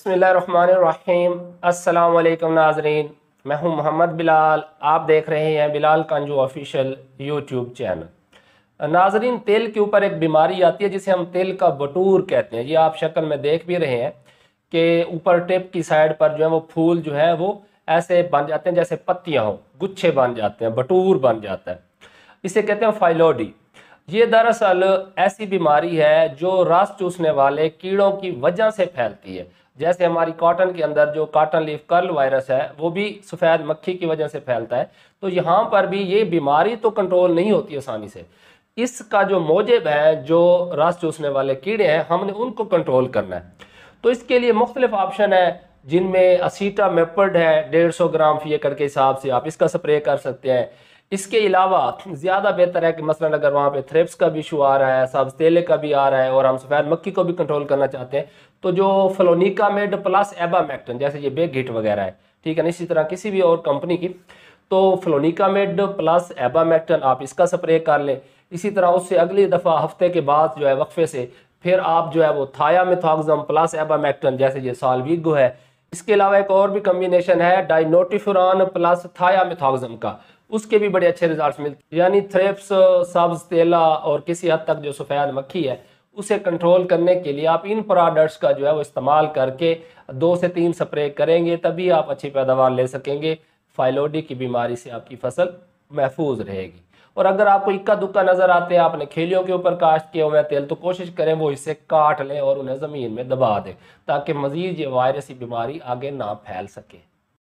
बसमीम अल्लाम नाजरीन। मैं हूँ मोहम्मद बिलाल। आप देख रहे हैं Bilal Kanju official YouTube channel. नाजरीन, तेल के ऊपर एक बीमारी आती है जिसे हम तेल का बटूर कहते हैं। ये आप शक्ल में देख भी रहे हैं कि ऊपर टिप की साइड पर जो है वो फूल जो है वो ऐसे बन जाते हैं जैसे पत्तियाँ हों, गुच्छे बन जाते हैं, बटूर बन जाता है। इसे कहते हैं फाइलोडी। ये दरअसल ऐसी बीमारी है जो रस चूसने वाले कीड़ों की वजह से फैलती है। जैसे हमारी कॉटन के अंदर जो कॉटन लीफ कर्ल वायरस है, वो भी सफ़ेद मक्खी की वजह से फैलता है। तो यहाँ पर भी ये बीमारी तो कंट्रोल नहीं होती आसानी से। इसका जो मौजब है, जो रस चूसने वाले कीड़े हैं, हमने उनको कंट्रोल करना है। तो इसके लिए मुख्तलिफ़ ऑप्शन है, जिनमें असीटा मेपर्ड है, डेढ़ सौ ग्राम फ़ी एकड़ के हिसाब से आप इसका स्प्रे कर सकते हैं। इसके अलावा ज़्यादा बेहतर है कि मसलन अगर वहाँ पे थ्रेप्स का भी इशू आ रहा है सब्ज तेले का भी आ रहा है और हम सफ़ेद मक्खी को भी कंट्रोल करना चाहते हैं तो जो फ्लोनिका मेड प्लस एबामैक्टन जैसे ये बेग हिट वगैरह है, ठीक है ना, इसी तरह किसी भी और कंपनी की तो फ्लोनिका मेड प्लस एबामैक्टन आप इसका स्प्रे कर लें। इसी तरह उससे अगली दफ़ा हफ़्ते के बाद जो है वक्फे से फिर आप जो है वो थाया मिथॉक्सम प्लस एबामैक्टन जैसे ये सालवीगो है। इसके अलावा एक और भी कम्बिनेशन है डाइनोटिफुरान प्लस थाया मिथॉक्सम का। उसके भी बड़े अच्छे रिज़ल्ट मिलते यानी थ्रेप्स सब्ज तेला और किसी हद तक जो सफ़ेद मक्खी है, उसे कंट्रोल करने के लिए आप इन प्रोडक्ट्स का जो है वो इस्तेमाल करके दो से तीन स्प्रे करेंगे, तभी आप अच्छी पैदावार ले सकेंगे। फाइलोडी की बीमारी से आपकी फ़सल महफूज रहेगी। और अगर आपको इक्का दुक्का नज़र आते हैं, आपने खेलियों के ऊपर काश्त किया हुआ तेल तो कोशिश करें वो इसे काट लें और उन्हें ज़मीन में दबा दें, ताकि मज़ीद ये वायरसी बीमारी आगे ना फैल सके।